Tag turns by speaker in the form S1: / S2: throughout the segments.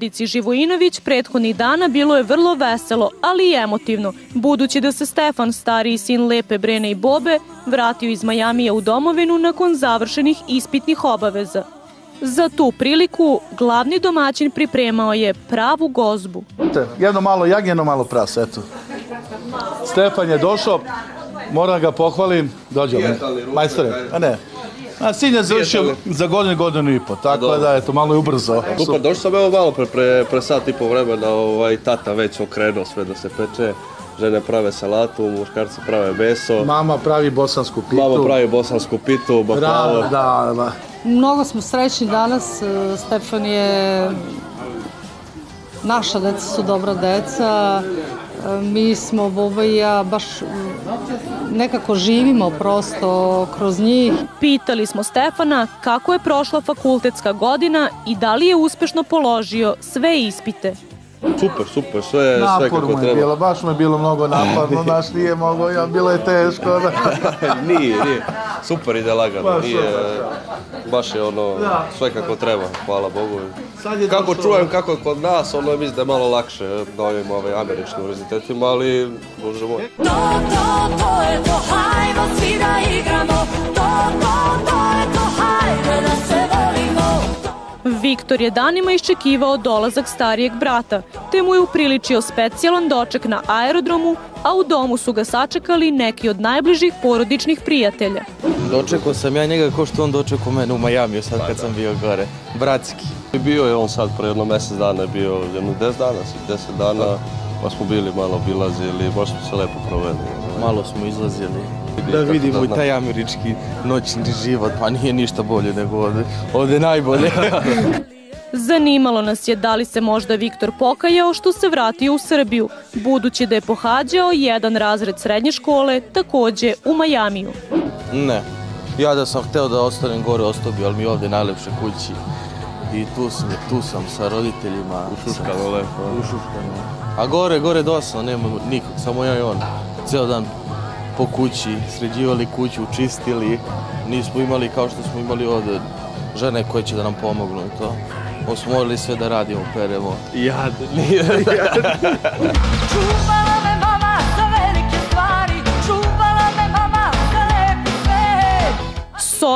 S1: porodici Živojinović prethodnih dana bilo je vrlo veselo, ali i emotivno, budući da se Stefan, stariji sin Lepe Brene i Bobe, vratio iz Majamija u domovinu nakon završenih ispitnih obaveza. Za tu priliku glavni domaćin pripremao je pravu gozbu.
S2: Jedno malo jagnje, jedno malo prase, eto. Stefan je došao, moram ga pohvalim, dođe. Majstore, a ne. A sin je završio za godinu, godinu i po, tako da je to malo i ubrzo.
S3: Super, došao sam evo malo pre, pre, pre sat i po vremena, ovaj, tata već okrenuo sve da se peče. Žene prave salatu, muškarci prave meso.
S2: Mama pravi bosansku pitu.
S3: Mama pravi bosansku pitu, baklavo.
S2: Rano, da, da.
S4: Mnogo smo srećni danas, e, Stefan je, naša deca su dobra deca, mi smo, Boba i ja, baš nekako živimo prosto kroz njih.
S1: Pitali smo Stefana kako je prošla fakultetska godina i da li je uspešno položio sve ispite.
S3: Super, super, sve, sve
S2: Napor
S3: kako
S2: mu je
S3: treba.
S2: bilo, baš mu je bilo mnogo naporno, znaš, nije mogo, ja, bilo je teško. Da.
S3: nije, nije. Super ide lagano,
S2: Baš
S3: nije,
S2: super,
S3: baš je ono, sve kako treba, hvala Bogu.
S2: Sad je
S3: Kako
S2: došao-
S3: čujem kako je kod nas, ono mislim da je malo lakše na ovim ovaj, američkim univerzitetima, ali bože moj.
S5: To, to, to je to, hajmo svi da igramo To, to, to je to, hajde da se
S1: Viktor je danima iščekivao dolazak starijeg brata, te mu je upriličio specijalan doček na aerodromu, a u domu su ga sačekali neki od najbližih porodičnih prijatelja.
S6: Dočekao sam ja njega kao što on dočekao mene u Majamiju sad kad sam bio gore. Bratski.
S3: Bio je on sad pre jedno mesec dana, je bio jedno 10 dana, 10 dana, pa smo bili malo obilazili, baš smo se lepo proveli.
S6: Malo smo izlazili. Da vidimo
S3: da
S6: i taj američki noćni život, pa nije ništa bolje nego ovde. Ovde je najbolje.
S1: Zanimalo nas je da li se možda Viktor pokajao što se vratio u Srbiju, budući da je pohađao jedan razred srednje škole, takođe u Majamiju.
S6: ne. Ja da sam hteo da ostanem gore, ostao bi, ali mi je ovde najlepše kući. I tu sam, tu sam sa roditeljima.
S3: Ušuškano lepo.
S6: Ušuškano. A gore, gore dosadno, nema nikog, samo ja i on. Ceo dan po kući, sređivali kuću, čistili. Nismo imali kao što smo imali ovde žene koje će da nam pomognu i to. Morali sve da radimo, peremo. Jad, nije.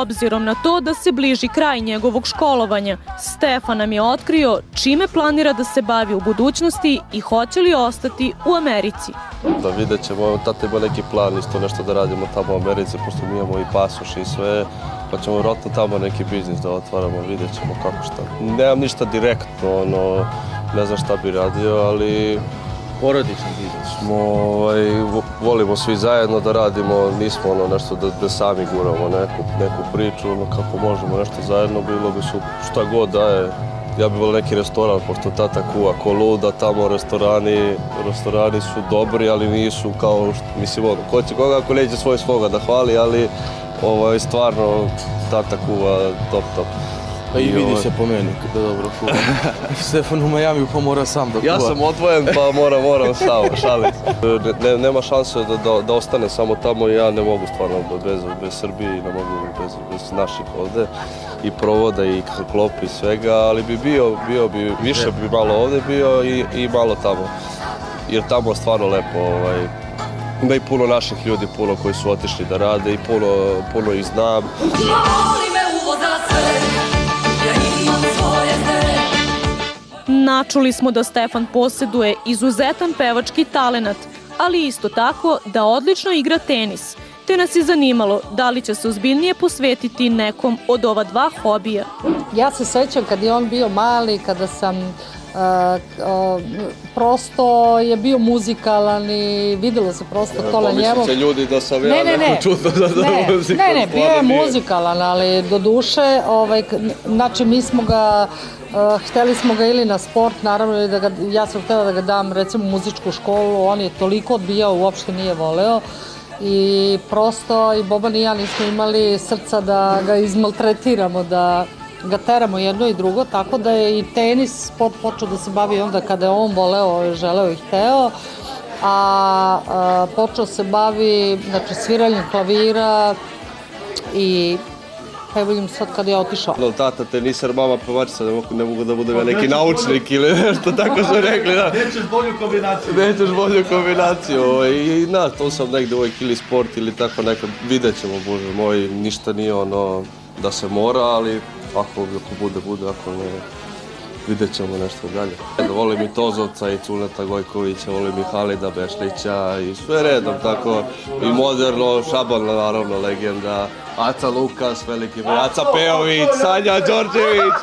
S1: obzirom na to da se bliži kraj njegovog školovanja, Stefan nam je otkrio čime planira da se bavi u budućnosti i hoće li ostati u Americi.
S3: Da vidjet ćemo, tata ima neki plan isto nešto da radimo tamo u Americi, pošto mi imamo i pasoš i sve, pa ćemo vjerojatno tamo neki biznis da otvaramo, vidjet ćemo kako šta. Nemam ništa direktno, ono, ne znam šta bi radio, ali
S6: Porodični biznis.
S3: smo, ovaj, vo- volimo svi zajedno da radimo, nismo ono nešto da, da sami guramo neku, neku priču, ono kako možemo nešto zajedno, bilo bi su šta god da je. Ja bih volio neki restoran, pošto tata kuva ko luda, tamo restorani, restorani su dobri, ali nisu kao, št- mislim, ono, ko će koga ako neće svoj svoga da hvali, ali ovaj, stvarno tata kuva top, top.
S6: Pa i vidi se po meni da dobro kuva. Stefan u Majamiju pa mora sam da kuva.
S3: Ja sam odvojen pa moram, moram sam šalit. Ne, ne, nema šanse da, da, da ostane samo tamo i ja ne mogu stvarno bez, bez Srbije i ne mogu bez, bez naših ovde i provoda i klopi i svega, ali bi bio, bio bi, više bi malo ovde bio i, i malo tamo. Jer tamo je stvarno lepo, ovaj, ima i puno naših ljudi, puno koji su otišli da rade i puno, puno ih znam.
S1: Načuli smo da Stefan posjeduje izuzetan pevački talenat, ali isto tako da odlično igra tenis, te nas je zanimalo da li će se ozbiljnije posvetiti nekom od ova dva hobija.
S4: Ja se sećam kad je on bio mali, kada sam Uh, uh, prosto je bio muzikalan i videlo se prosto to na njemu.
S3: ljudi da sam
S4: Ne, ne, ne.
S3: čudno da, da
S4: ne,
S3: muzika
S4: ne, ne, bio je muzikalan, ali do duše, ovaj, znači mi smo ga, hteli smo ga ili na sport, naravno, da ga, ja sam htela da ga dam recimo muzičku školu, on je toliko odbijao, uopšte nije voleo. I prosto i Boban i ja nismo imali srca da ga izmaltretiramo, da ga teramo jedno i drugo, tako da je i tenis sport počeo da se bavi onda kada je on voleo, želeo i hteo, a, a počeo se bavi znači, sviranjem klavira i pevanjem sad kad je otišao.
S3: No, tata tenisar, mama pevačica, ne mogu, ne mogu da budem ja neki naučnik ili nešto, tako su rekli, da.
S2: Nećeš bolju kombinaciju.
S3: Nećeš bolju kombinaciju ovaj, i na, to sam negde uvijek ili sport ili tako nekad, vidjet ćemo, bože moj, ništa nije ono da se mora, ali ako, ako bude, bude, ako ne, vidjet ćemo nešto dalje. Volim i Tozovca i Culeta Gojkovića, volim i Halida Bešlića i sve redom, tako i moderno, Šaban naravno legenda, Aca Lukas, veliki broj, Aca Pejović, Sanja Đorđević,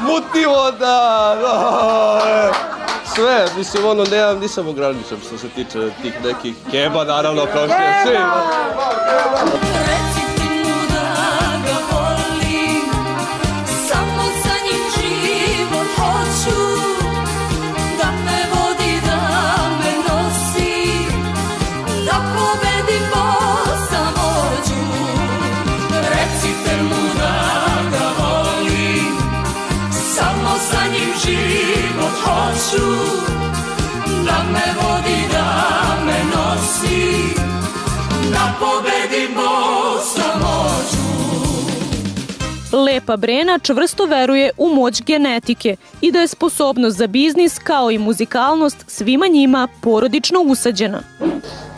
S3: Mutni voda, no, e, sve, mislim ono, nemam, nisam ograničen što se tiče tih nekih keba, naravno, kao što je svi.
S1: Lepa Brena čvrsto veruje u moć genetike i da je sposobnost za biznis kao i muzikalnost svima njima porodično usađena.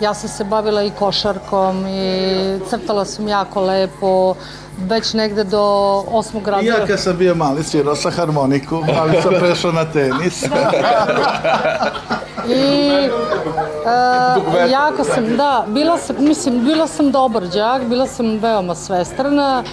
S4: Ja sam se bavila i košarkom i crtala sam jako lepo, već negde do osmog
S2: I ja
S4: razreda.
S2: kad sam bio mali svirao sa harmoniku, ali sam prešao na tenis.
S4: I e, jako sam, da, bila sam, mislim, bila sam dobar đak, bila sam veoma svestrana.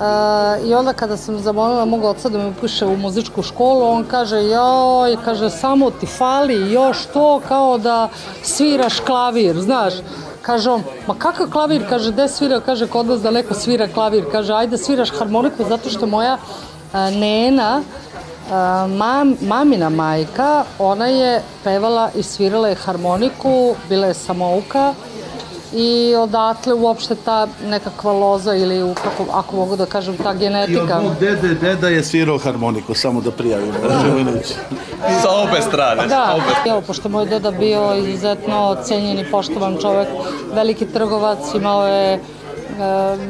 S4: E, I onda kada sam zamolila mog oca da me upiše u muzičku školu, on kaže, joj, kaže, samo ti fali još to kao da sviraš klavir, znaš. Kaže on, ma kakav klavir, kaže, gde svira, kaže, kod vas da neko svira klavir, kaže, ajde sviraš harmoniku zato što moja e, nena, A, mam, mamina majka, ona je pevala i svirala je harmoniku, bila je samouka i odatle uopšte ta nekakva loza ili u, kako, ako mogu da kažem ta
S2: I od
S4: genetika.
S2: mog dede, deda je svirao harmoniku, samo da prijavimo. Živinović.
S3: Sa obe strane,
S4: Da, evo, pošto moj deda bio izuzetno cenjen i poštovan čovek, veliki trgovac, imao je e,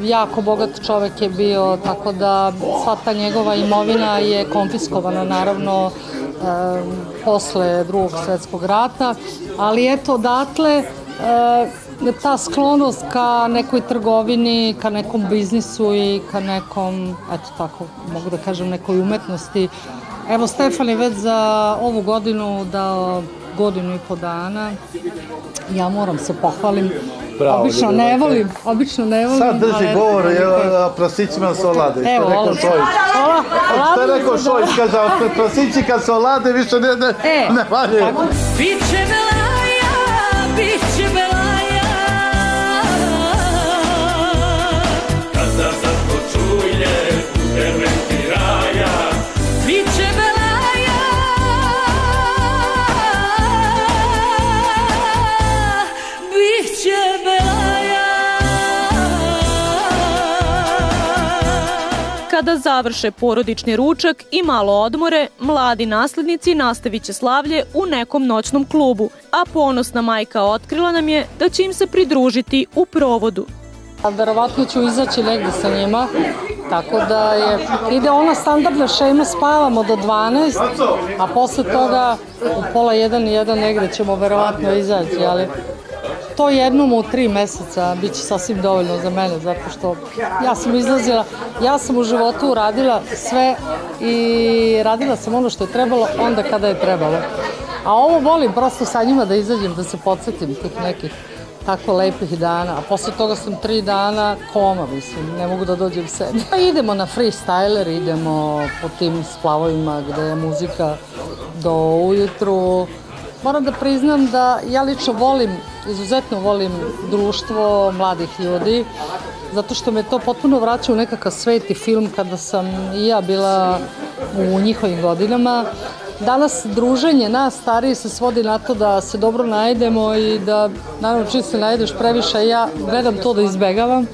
S4: jako bogat čovek je bio, tako da sva ta njegova imovina je konfiskovana naravno e, posle drugog svetskog rata, ali eto odatle e, ta sklonost ka nekoj trgovini, ka nekom biznisu i ka nekom, eto tako, mogu da kažem, nekoj umetnosti. Evo, Stefan je već za ovu godinu dao godinu i po dana. Ja moram se pohvalim.
S2: Bravo,
S4: obično
S2: ljudi,
S4: ne volim, obično ne volim.
S2: Sad drži govor je prasićima sa olade.
S4: Evo,
S2: rekao.
S4: Ola,
S2: Što je rekao Šojić, kaže, prasići kad se olade više ne, ne,
S4: E,
S2: ne valje.
S4: tako.
S7: Kada
S1: završe porodični ručak i malo odmore, mladi naslednici nastavit će slavlje u nekom noćnom klubu, a ponosna majka otkrila nam je da će im se pridružiti u provodu.
S4: Verovatno ću izaći negde sa njima, tako da je, ide ona standardna šema, spavamo do 12, a posle toga u pola jedan i jedan negde ćemo verovatno izaći, ali to jednom u tri meseca bit će sasvim dovoljno za mene, zato što ja sam izlazila, ja sam u životu uradila sve i radila sam ono što je trebalo onda kada je trebalo. A ovo volim prosto sa njima da izađem, da se podsjetim tih nekih tako lepih dana, a posle toga sam tri dana koma, mislim, ne mogu da dođem sebi. Pa idemo na freestyler, idemo po tim splavovima gde je muzika do ujutru. Moram da priznam da ja lično volim, izuzetno volim društvo mladih ljudi, zato što me to potpuno vraća u nekakav svet i film kada sam i ja bila u njihovim godinama danas druženje nas stariji se svodi na to da se dobro najedemo i da, naravno, čim se najedeš previše, ja gledam to da izbegavam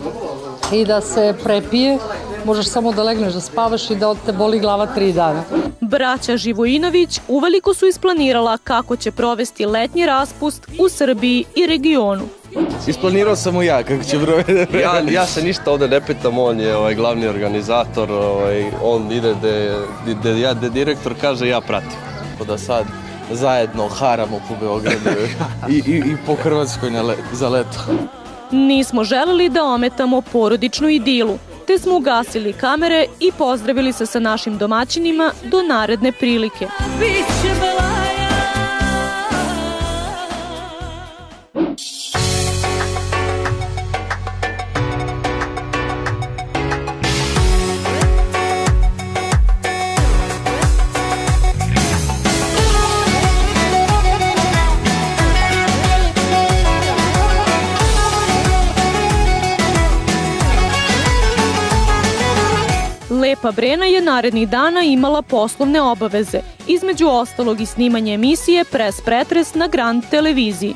S4: i da se prepije, možeš samo da legneš da spavaš i da te boli glava tri dana.
S1: Braća Živojinović uveliko su isplanirala kako će provesti letnji raspust u Srbiji i regionu.
S6: Isplanirao sam mu ja kako će provede
S3: Ja, ja se ništa ovde ne pitam, on je ovaj glavni organizator, ovaj, on ide gde, gde, ja, gde direktor kaže ja pratim.
S6: da sad zajedno haramo po Beogradu i, i, i po Hrvatskoj na le, za leto.
S1: Nismo želeli da ometamo porodičnu idilu, te smo ugasili kamere i pozdravili se sa našim domaćinima do naredne prilike.
S5: Biće
S1: Lepa Brena je narednih dana imala poslovne obaveze, između ostalog i snimanje emisije Pres Pretres na Grand televiziji.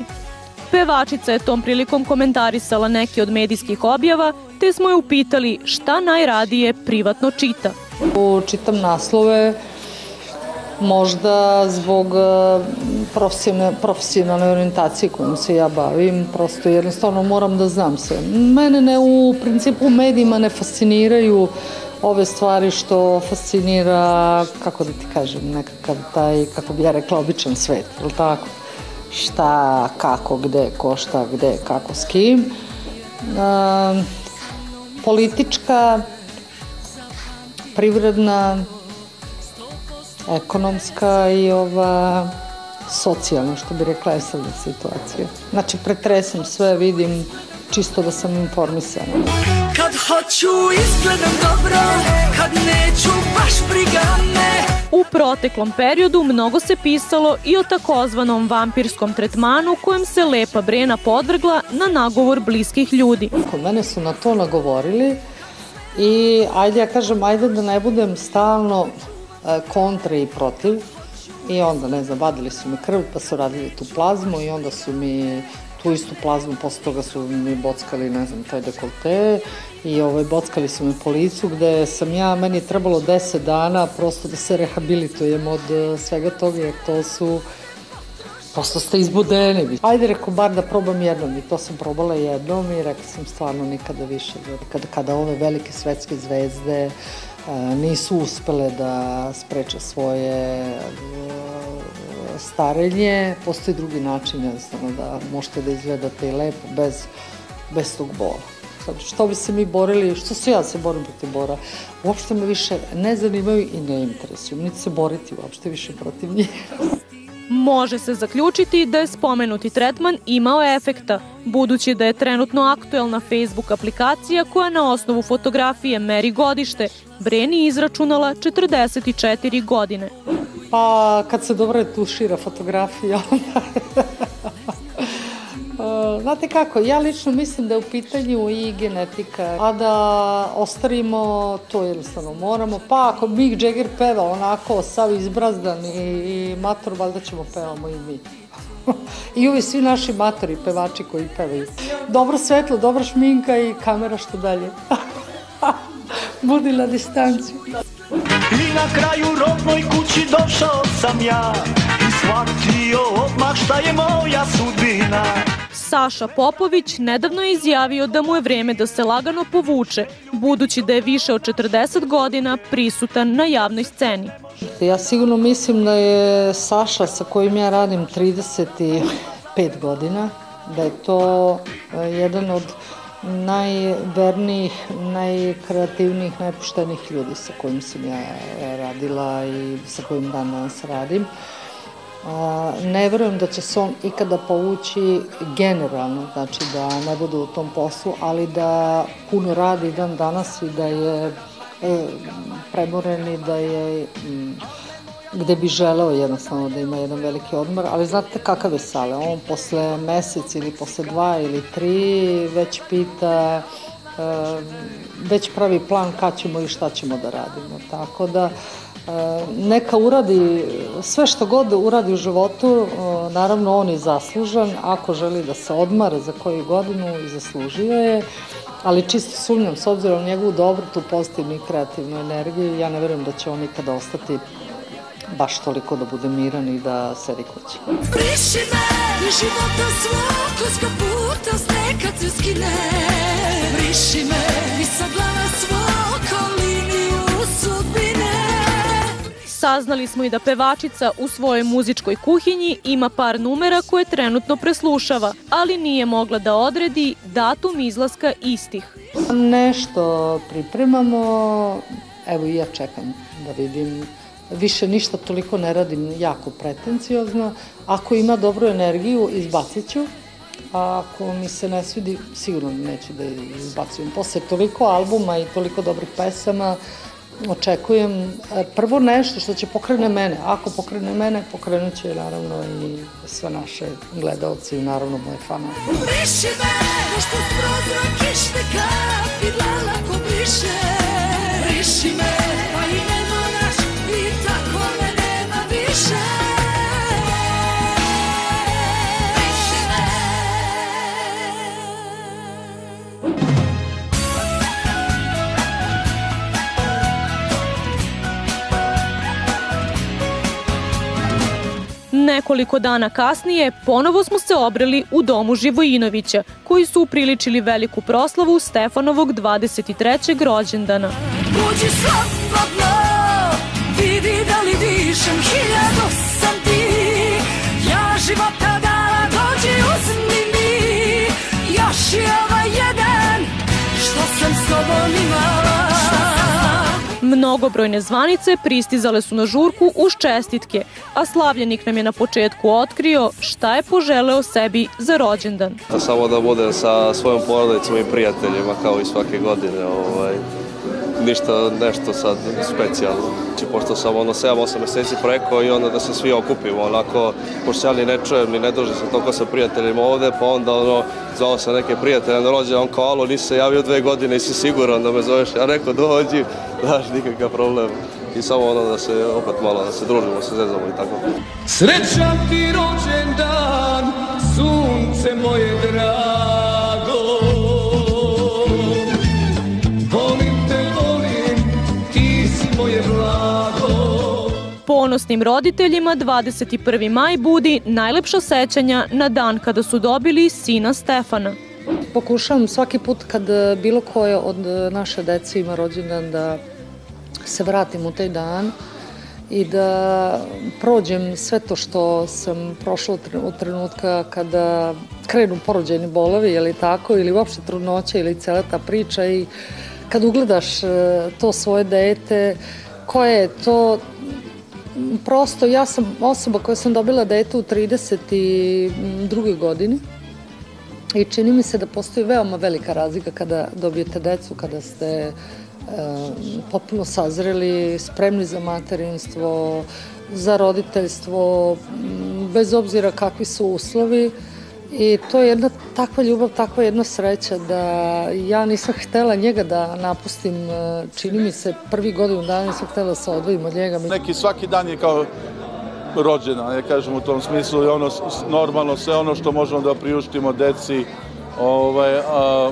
S1: Pevačica je tom prilikom komentarisala neke od medijskih objava, te smo je upitali šta najradije privatno čita.
S4: Čitam naslove, možda zbog e, profesionalne, profesionalne orijentacije kojom se ja bavim, prosto jednostavno moram da znam se. Mene ne u principu medijima ne fasciniraju ove stvari što fascinira, kako da ti kažem, nekakav taj, kako bi ja rekla, običan svet, je tako? Šta, kako, gde, ko šta, gde, kako, s kim. E, politička, privredna, ekonomska i ova socijalna, što bi rekla, esadna situacija. Znači, pretresem sve, vidim, čisto da sam informisana.
S5: Hoću izgledam dobro Kad neću baš briga me
S1: U proteklom periodu mnogo se pisalo i o takozvanom vampirskom tretmanu kojem se Lepa Brena podvrgla na nagovor bliskih ljudi.
S4: Kod mene su na to nagovorili i ajde ja kažem, ajde da ne budem stalno e, kontra i protiv i onda, ne znam, vadili su mi krv pa su radili tu plazmu i onda su mi tu istu plazmu, posle toga su mi bockali, ne znam, taj dekolte i ovaj, bockali su me po licu gde sam ja, meni je trebalo 10 dana prosto da se rehabilitujem od uh, svega toga jer to su prosto ste izbudeni. Ajde, reko, bar da probam jednom i to sam probala jednom i rekla sam stvarno nikada više. Kada, kada ove velike svetske zvezde nisu uspele da spreče svoje uh, starenje, postoji drugi način jednostavno da možete da izgledate i lepo bez, bez tog bola. Sad, što bi se mi borili, što se ja se borim protiv bora, uopšte me više ne zanimaju i ne interesuju, niti se boriti uopšte više protiv njih.
S1: Može se zaključiti da je spomenuti tretman imao efekta, budući da je trenutno aktuelna Facebook aplikacija koja na osnovu fotografije meri godište, Breni izračunala 44 godine.
S4: Pa kad se dobro tušira fotografija. E, znate kako, ja lično mislim da je u pitanju i genetika, a da ostarimo, to jednostavno moramo. Pa ako Mick Jagger peva onako sav izbrazdan i, i mator, valjda ćemo pevamo i mi. I ovi svi naši matori, pevači koji pevaju. Dobro svetlo, dobra šminka i kamera što dalje. Budi na distanciju.
S8: I na kraju rodnoj kući došao sam ja I shvatio odmah šta je moja sudbina
S1: Saša Popović nedavno je izjavio da mu je vreme da se lagano povuče, budući da je više od 40 godina prisutan na javnoj sceni.
S4: Ja sigurno mislim da je Saša sa kojim ja radim 35 godina, da je to e, jedan od najvernijih, najkreativnijih, najpoštenijih ljudi sa kojim sam ja radila i sa kojim dan danas radim. Ne verujem da će se on ikada povući generalno, znači da ne bude u tom poslu, ali da puno radi dan danas i da je e, premoren i da je m, gde bi želeo jednostavno da ima jedan veliki odmor, ali znate kakav je Sale, on posle mesec ili posle dva ili tri već pita, već pravi plan kad ćemo i šta ćemo da radimo, tako da neka uradi sve što god uradi u životu, naravno on je zaslužan, ako želi da se odmara za koju godinu i zaslužio je, ali čisto sumnjam s obzirom na njegovu dobru, tu pozitivnu i kreativnu energiju, ja ne verujem da će on nikada ostati baš toliko da bude miran i da sedi kući.
S5: Briši me života svog kroz kaputa sneka te skine Briši me i sa
S1: Saznali smo i da pevačica u svojoj muzičkoj kuhinji ima par numera koje trenutno preslušava, ali nije mogla da odredi datum izlaska istih.
S4: Nešto pripremamo, evo i ja čekam da vidim više ništa toliko ne radim jako pretenciozno. Ako ima dobru energiju, izbacit ću. A ako mi se ne svidi, sigurno neću da izbacujem. Posle toliko albuma i toliko dobrih pesama, očekujem e, prvo nešto što će pokrene mene. Ako pokrene mene, pokrenut će naravno i sve naše gledalce i naravno moje fanove.
S5: Briši me Pošto s prozora kišne kapi Dlako briše Briši me
S1: Nekoliko dana kasnije ponovo smo se obreli u domu Živojinovića, koji su upriličili veliku proslavu Stefanovog 23. rođendana.
S5: Uđi slobodno Vidi da li dišem Hiljadu sam ti Ja života dala Dođi uzmi mi Još je ovaj jedan Što sam s tobom
S1: Mnogobrojne zvanice pristizale su na žurku uz čestitke, a slavljenik nam je na početku otkrio šta je poželeo sebi za rođendan.
S3: Da samo da budem sa svojom porodicom i prijateljima kao i svake godine. Ovaj, ništa nešto sad specijalno. Znači, pošto sam ono 7-8 meseci preko i onda da se svi okupimo, onako, pošto ja ni ne čujem, ni ne družim se toliko sa prijateljima ovde, pa onda ono, zvao sam neke prijatelje na rođendan, on kao, alo, nisi se javio dve godine i si siguran da me zoveš, ja rekao, dođi, daš nikakav problem. I samo ono da se opet malo, da se družimo, se zezamo i tako.
S9: Srećan ti rođendan, sunce moje drago
S1: Ponosnim roditeljima 21. maj budi najlepša sećanja na dan kada su dobili sina Stefana.
S4: Pokušavam svaki put kad e, bilo koje od e, naše dece ima rođendan da se vratim u taj dan i da prođem sve to što sam prošla od tre- od trenutka kada krenu porođajni bolovi, je li tako, ili uopšte trudnoća ili cela ta priča i kad ugledaš e, to svoje dete, koje je to prosto ja sam osoba koja sam dobila dete u 32. godini I čini mi se da postoji veoma velika razlika kada dobijete decu, kada ste e, potpuno sazreli, spremni za materinstvo, za roditeljstvo, bez obzira kakvi su uslovi. I to je jedna takva ljubav, takva jedna sreća da ja nisam htela njega da napustim, e, čini mi se prvi godinu dana nisam htela da se odvojim od njega.
S2: Neki svaki dan je kao rođena, ne kažem u tom smislu i ono normalno sve ono što možemo da priuštimo deci, ovaj, a,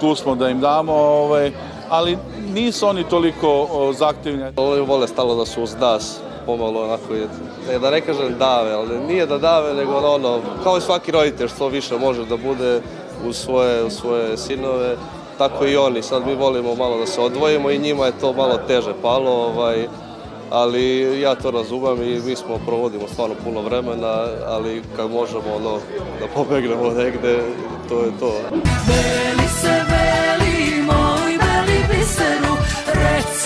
S2: tu smo da im damo, ovaj, ali nisu oni toliko o, zahtevni.
S3: Oni vole stalo da su uz nas, pomalo onako, je, ne, da ne kažem dave, ali nije da dave, nego ono, kao i svaki roditelj što više može da bude uz svoje, uz svoje sinove, tako i oni. Sad mi volimo malo da se odvojimo i njima je to malo teže palo, ovaj, ali ja to razumem i mi smo provodimo stvarno puno vremena, ali kad možemo ono, da pobegnemo negde, to je to.
S5: Veli se veli moj veli biseru Reci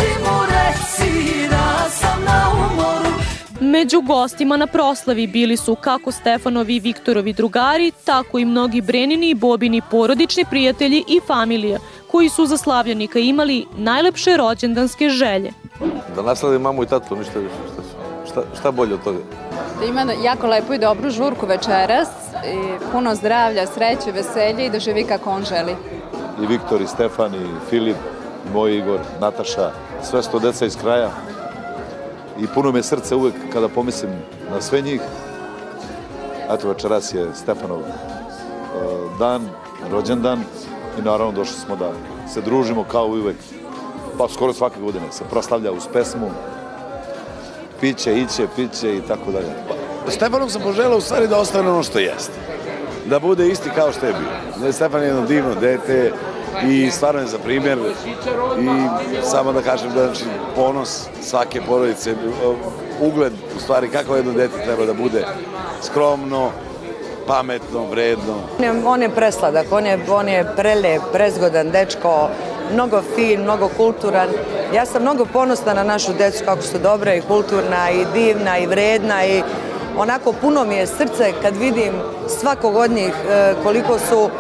S5: da sam na umoru
S1: Među gostima na proslavi bili su kako Stefanovi i Viktorovi drugari, tako i mnogi Brenini i Bobini porodični prijatelji i familija, koji su za slavljenika imali najlepše rođendanske želje.
S10: Da nasladim mamu i tatu, ništa više. Šta, šta, šta bolje od toga?
S11: Da ima jako lepu i dobru žurku večeras, i puno zdravlja, sreće, veselja i da živi kako on želi.
S10: I Viktor, i Stefan, i Filip, i moj Igor, Nataša, sve sto deca iz kraja. i puno me srce uvek kada pomislim na sve njih. Eto, večeras je Stefanov e, dan, rođendan i naravno došli smo da se družimo kao uvek, pa skoro svake godine se proslavlja uz pesmu, piće, iće, piće i tako dalje. Pa,
S12: Stefanom sam poželao u stvari da ostane ono što jeste. Da bude isti kao što je bio. Da je Stefan jedno divno dete i stvarno je za primjer i samo da kažem da znači, ponos svake porodice, ugled u stvari kako jedno dete treba da bude skromno, pametno, vredno.
S13: On je, presladak, on je, on je prelep, prezgodan dečko, mnogo fin, mnogo kulturan. Ja sam mnogo ponosna na našu decu kako su dobra i kulturna i divna i vredna i onako puno mi je srce kad vidim svakog od njih e, koliko su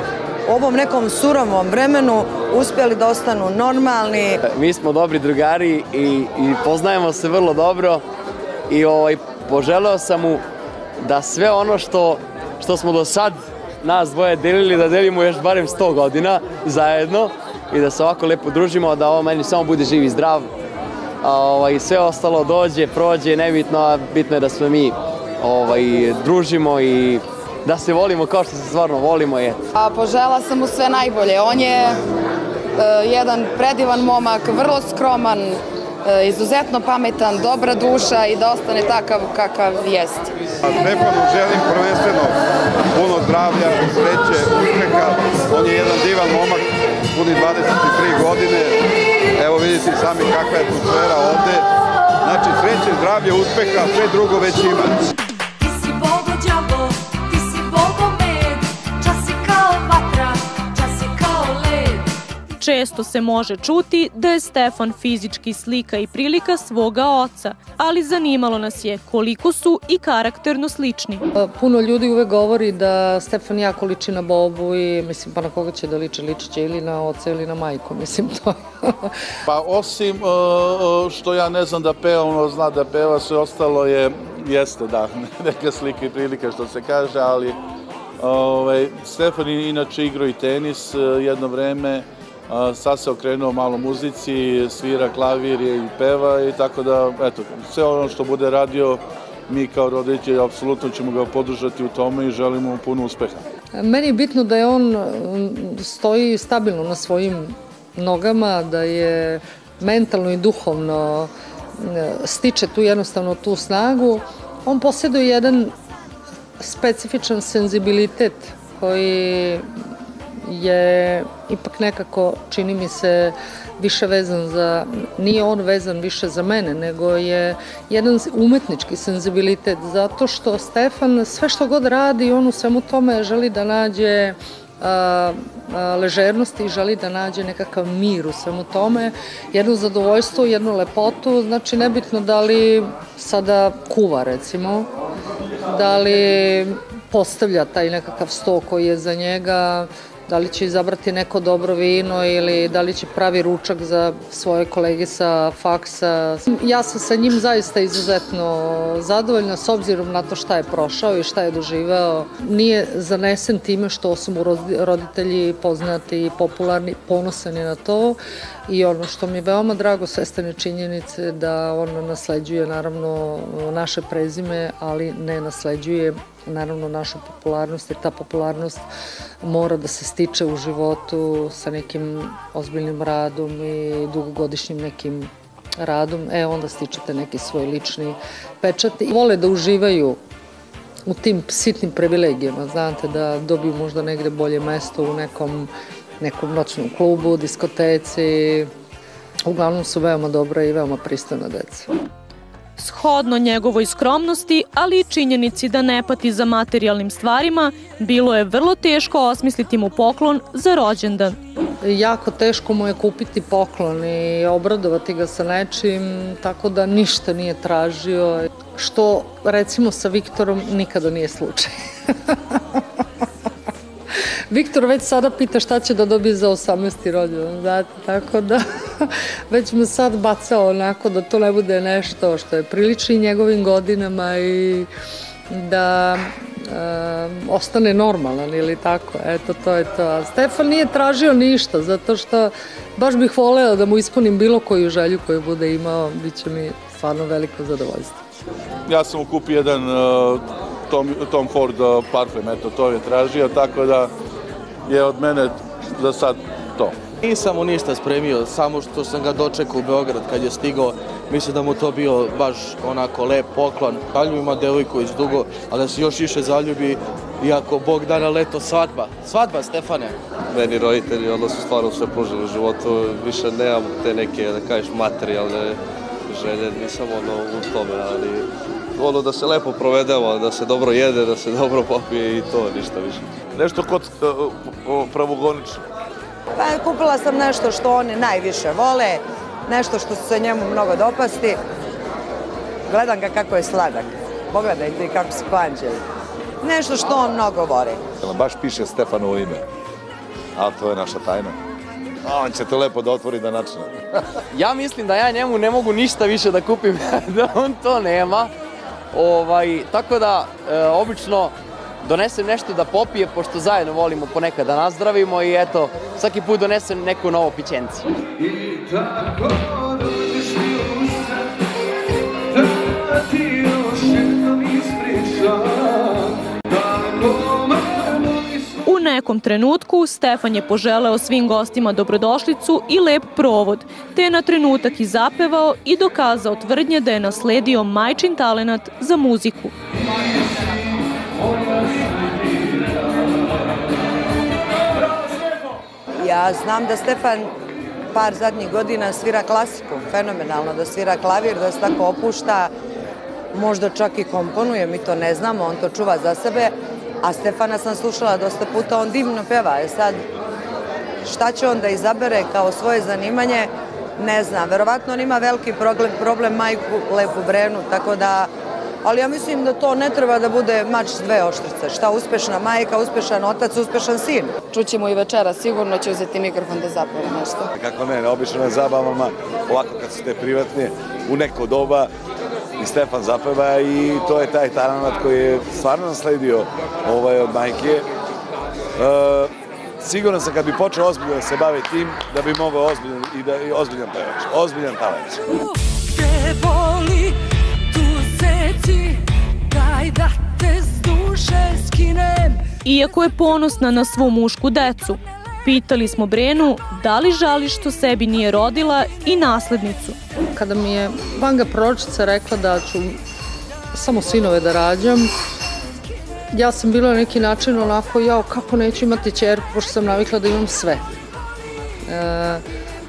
S13: u ovom nekom surovom vremenu uspjeli da ostanu normalni.
S14: Mi smo dobri drugari i, i poznajemo se vrlo dobro i ovaj, poželeo sam mu da sve ono što, što smo do sad nas dvoje delili, da delimo još barem 100 godina zajedno i da se ovako lepo družimo, da ovo meni samo bude živ i zdrav. A, ovaj, sve ostalo dođe, prođe, nebitno, a bitno je da smo mi ovaj, družimo i da se volimo kao što se stvarno volimo. Je.
S15: A požela sam mu sve najbolje. On je e, jedan predivan momak, vrlo skroman, e, izuzetno pametan, dobra duša i da ostane takav kakav jeste.
S16: Stefanu želim prvenstveno puno zdravlja, sreće, uspeha. On je jedan divan momak, puni 23 godine. Evo vidite sami kakva je atmosfera ovde. Znači sreće, zdravlje, uspeha, sve drugo već ima.
S1: Često se može čuti da je Stefan fizički slika i prilika svoga oca, ali zanimalo nas je koliko su i karakterno slični.
S4: Puno ljudi uvek govori da Stefan jako liči na Bobu i mislim pa na koga će da liči, liči će ili na oca ili na majku, mislim to.
S2: Pa osim što ja ne znam da peva, ono zna da peva, sve ostalo je, jeste da, neka slika i prilika što se kaže, ali ovaj, Stefan je inače igrao i tenis uh, jedno vreme, sad se okrenuo malo muzici, svira klavir i peva i tako da, eto, sve ono što bude radio, mi kao roditelji apsolutno ćemo ga podržati u tome i želimo mu puno uspeha.
S4: Meni je bitno da je on stoji stabilno na svojim nogama, da je mentalno i duhovno stiče tu jednostavno tu snagu. On posjeduje jedan specifičan senzibilitet koji je ipak nekako, čini mi se, više vezan za, nije on vezan više za mene, nego je jedan umetnički senzibilitet, zato što Stefan sve što god radi, on u svemu tome želi da nađe a, a, ležernosti i želi da nađe nekakav mir u svemu tome, jedno zadovoljstvo, jednu lepotu, znači nebitno da li sada kuva recimo, da li postavlja taj nekakav sto koji je za njega, da li će izabrati neko dobro vino ili da li će pravi ručak za svoje kolege sa faksa. Ja sam sa njim zaista izuzetno zadovoljna s obzirom na to šta je prošao i šta je doživeo. Nije zanesen time što su mu roditelji poznati i popularni, ponosan je na to i ono što mi je veoma drago svestane činjenice da on nasleđuje naravno naše prezime, ali ne nasleđuje naravno našu popularnost, jer ta popularnost mora da se stiče u životu sa nekim ozbiljnim radom i dugogodišnjim nekim radom, e onda stičete neki svoj lični pečat i vole da uživaju u tim sitnim privilegijama, znate, da dobiju možda negde bolje mesto u nekom, nekom noćnom klubu, diskoteci, uglavnom su veoma dobra i veoma pristojna deca.
S1: Shodno njegovoj skromnosti, ali i činjenici da ne pati za materijalnim stvarima, bilo je vrlo teško osmisliti mu poklon za rođendan.
S4: Jako teško mu je kupiti poklon i obradovati ga sa nečim, tako da ništa nije tražio, što recimo sa Viktorom nikada nije slučaj. Viktor već sada pita šta će da dobije za 18. rođendan, znate, tako da već mu sad bacao onako da to ne bude nešto što je priliči njegovim godinama i da e, ostane normalan ili tako, eto to je to. A Stefan nije tražio ništa, zato što baš bih voleo da mu ispunim bilo koju želju koju bude imao, bit će mi stvarno veliko zadovoljstvo.
S2: Ja sam mu kupio jedan uh, Tom, Tom Ford uh, parfem, eto, to je tražio, tako da je od mene za sad to.
S6: Nisam mu ništa spremio, samo što sam ga dočekao u Beograd kad je stigao. Mislim da mu to bio baš onako lep poklon. Zaljubi ima devojku već dugo, a da se još više zaljubi, iako Bog da na leto svadba. Svadba, Stefane.
S3: Meni roditelji onda su stvarno sve pružili u životu, više nemam te neke, da kažeš, materijalne želje, nisam ono u tome, ali ono da se lepo provedemo, da se dobro jede, da se dobro popije i to, ništa više.
S2: Nešto kod uh, pravogonično.
S13: Pa kupila sam nešto što oni najviše vole, nešto što se njemu mnogo dopasti. Gledam ga kako je sladak. Pogledajte i kako su panđeli. Nešto što on mnogo voli.
S10: Baš piše Stefanovo ime. Ali to je naša tajna. A on će to lepo da otvori da načne.
S14: ja mislim da ja njemu ne mogu ništa više da kupim, da on to nema. Ovaj, tako da, e, obično donesem nešto da popije, pošto zajedno volimo ponekad da nazdravimo i eto, svaki put donesem neku novo pićenci.
S9: I tako
S1: nekom trenutku Stefan je poželeo svim gostima dobrodošlicu i lep provod, te je na trenutak i zapevao i dokazao tvrdnje da je nasledio majčin talenat za muziku.
S13: Ja znam da Stefan par zadnjih godina svira klasiku, fenomenalno, da svira klavir, da se tako opušta, možda čak i komponuje, mi to ne znamo, on to čuva za sebe, a Stefana sam slušala dosta puta, on divno peva, je sad šta će on da izabere kao svoje zanimanje, ne znam, verovatno on ima veliki problem, problem majku Lepu Brenu, tako da ali ja mislim da to ne treba da bude mač dve oštrice. Šta uspešna majka, uspešan otac, uspešan sin.
S15: Čućemo i večera, sigurno će uzeti mikrofon da zapeva nešto.
S12: Kako ne, obično na zabavama, ovako kad su te privatne, u neko doba i Stefan zapeva i to je taj talent koji je stvarno nasledio ovaj od majke. E, siguran sam kad bi počeo ozbiljno da se bavi tim, da bi mogao ozbiljan i da i ozbiljan pevač, ozbiljan talent.
S5: Te boli tu seci Daj da te s duše skinem
S1: Iako je ponosna na svu mušku decu, pitali smo Brenu da li žali što sebi nije rodila i naslednicu.
S4: Kada mi je Vanga proročica rekla da ću samo sinove da rađam, ja sam bila na neki način onako, jao, kako neću imati čerku, pošto sam navikla da imam sve. E,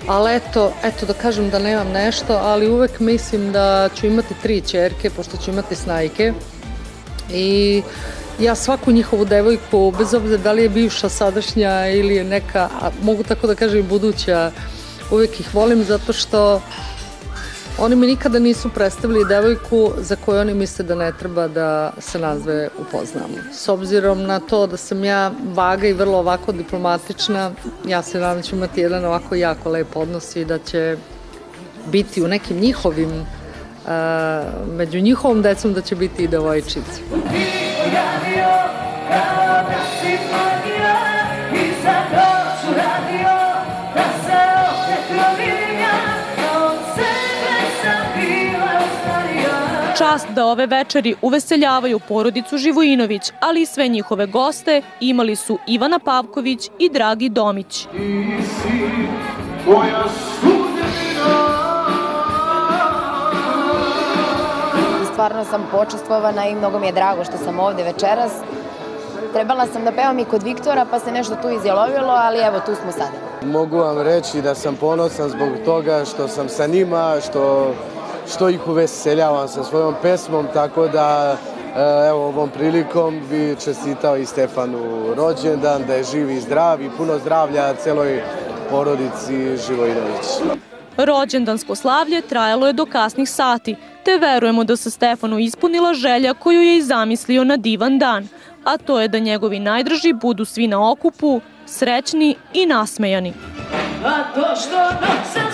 S4: ali eto, eto da kažem da nemam nešto, ali uvek mislim da ću imati tri čerke, pošto ću imati snajke. I ja svaku njihovu devojku, bez obzira da li je bivša, sadašnja ili je neka, a mogu tako da kažem i buduća, uvek ih volim zato što oni mi nikada nisu predstavili devojku za koju oni misle da ne treba da se nazve upoznamo. S obzirom na to da sam ja vaga i vrlo ovako diplomatična, ja se nadam da ću imati jedan ovako jako lep odnos i da će biti u nekim njihovim, uh, među njihovom decom da će biti i devojčice.
S9: Radio, kao da si magija I za noću radio, da se opet providim ja A od sebe sam bila starija
S1: Čast da ove večeri uveseljavaju porodicu Živojinović, ali i sve njihove goste imali su Ivana Pavković i Dragi Domić.
S9: Ti si moja sudbina
S17: Stvarno sam počestvovana i mnogo mi je drago što sam ovde večeras. Trebala sam da pevam i kod Viktora, pa se nešto tu izjelovilo, ali evo, tu smo sada.
S6: Mogu vam reći da sam ponosan zbog toga što sam sa njima, što, što ih uveseljavam sa svojom pesmom, tako da e, evo ovom prilikom bi čestitao i Stefanu rođendan, da je živ i zdrav i puno zdravlja celoj porodici Živojinović.
S1: Rođendansko slavlje trajalo je do kasnih sati, te verujemo da se Stefanu ispunila želja koju je i zamislio na divan dan, a to je da njegovi najdraži budu svi na okupu, srećni i nasmejani.
S9: A to što noćem